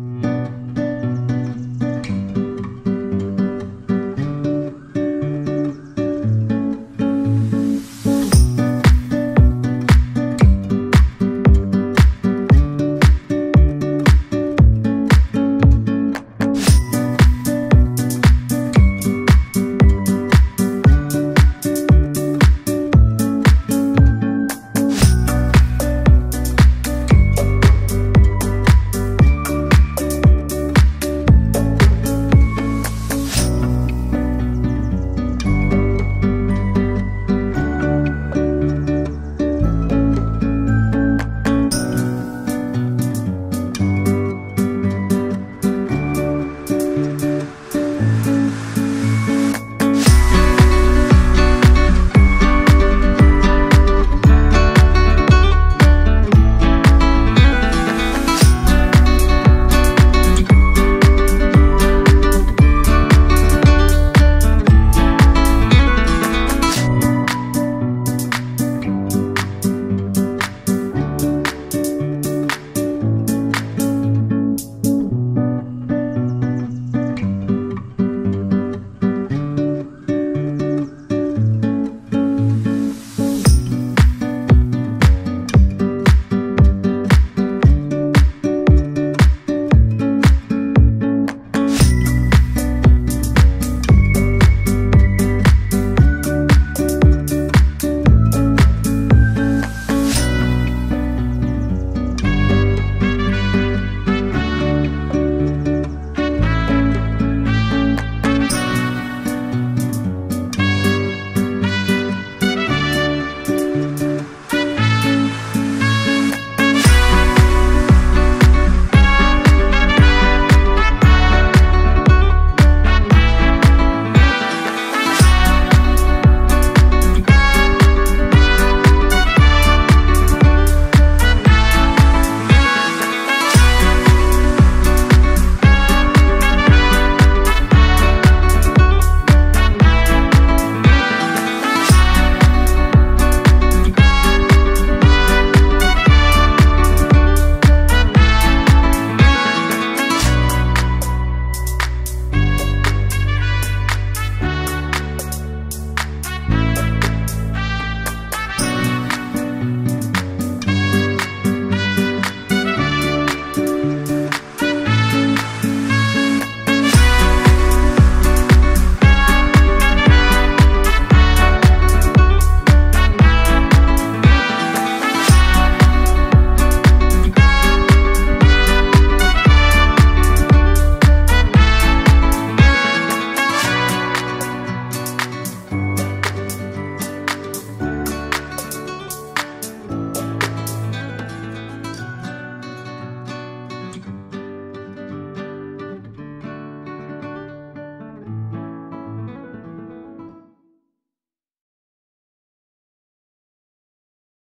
Mm.